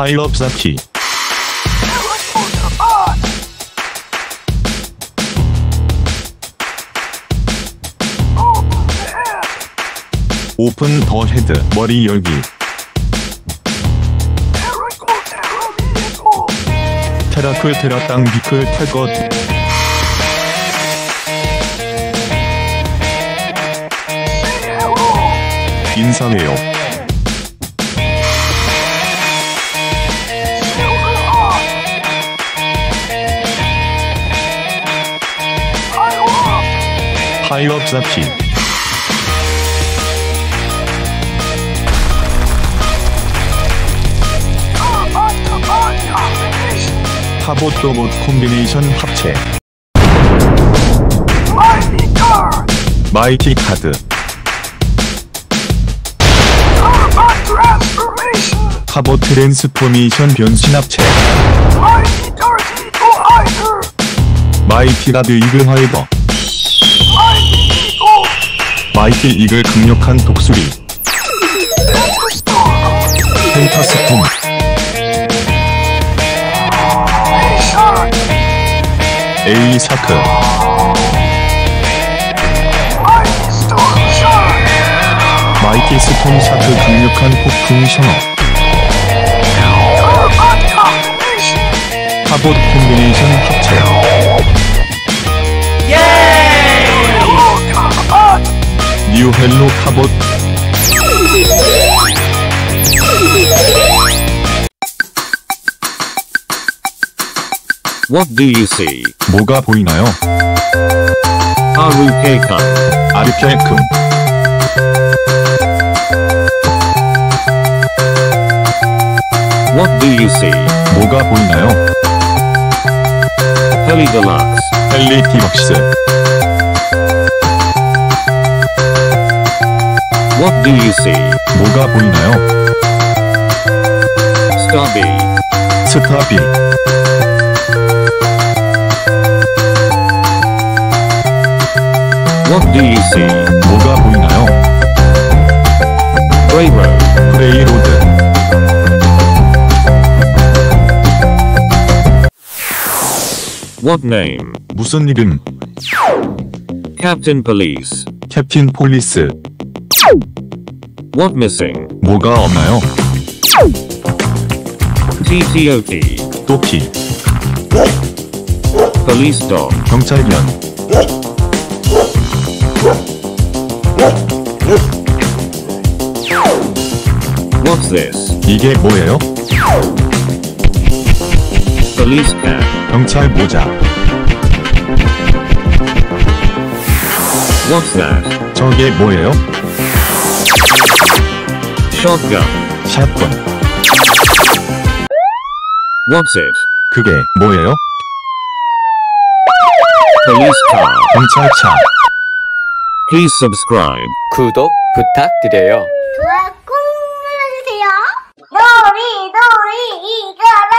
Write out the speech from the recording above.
파일업 쌓기 오픈 더 헤드 머리 열기. 테라클 테라 땅 비클 탈것 인사해요 파일업 쌓기 타봇 로봇 콤비네이션 합체. 마이티가드. 카봇 transformation 변신 합체. 마이티가드 이글하이더 마이티 이글 강력한 독수리. 펜타스톰. 에이 사크 마이티 스톰 사크 강력한 폭풍 셔너 타봇 콤비네이션 합 뉴 헬로 타봇 What do you see? 뭐가 보이나요? Harukeka. 아르케금 What do you see? 뭐가 보이나요? Heli Deluxe. 헬리 디박스 What do you see? 뭐가 보이나요? Starby. 스타비 What do you see? 뭐가 보이나요? Brayro. 프레이로드 What name? 무슨 이름? Captain Police. 캡틴 폴리스 What missing? 뭐가 없나요? TTOT. 또키 Police Dog. 경찰견 What's this? 이게 뭐예요? Police Cat. 경찰 모자 What's that? 저게 뭐예요? Shotgun. 샷건 What's it? 그게 뭐예요? Police Car. 경찰차 Please subscribe. 구독 부탁드려요. 좋아요 꾹 눌러주세요. 놀이 놀이 이거라